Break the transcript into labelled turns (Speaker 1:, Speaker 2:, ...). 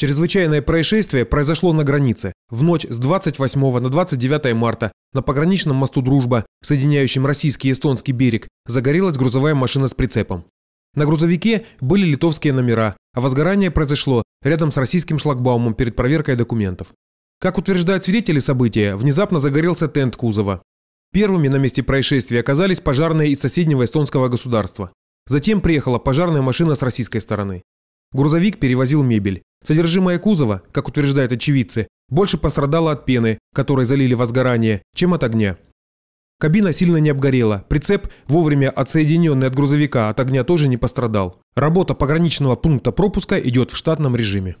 Speaker 1: Чрезвычайное происшествие произошло на границе в ночь с 28 на 29 марта на пограничном мосту «Дружба», соединяющем российский и эстонский берег, загорелась грузовая машина с прицепом. На грузовике были литовские номера, а возгорание произошло рядом с российским шлагбаумом перед проверкой документов. Как утверждают свидетели события, внезапно загорелся тент кузова. Первыми на месте происшествия оказались пожарные из соседнего эстонского государства. Затем приехала пожарная машина с российской стороны. Грузовик перевозил мебель. Содержимое кузова, как утверждают очевидцы, больше пострадало от пены, которой залили возгорание, чем от огня. Кабина сильно не обгорела, прицеп, вовремя отсоединенный от грузовика, от огня тоже не пострадал. Работа пограничного пункта пропуска идет в штатном режиме.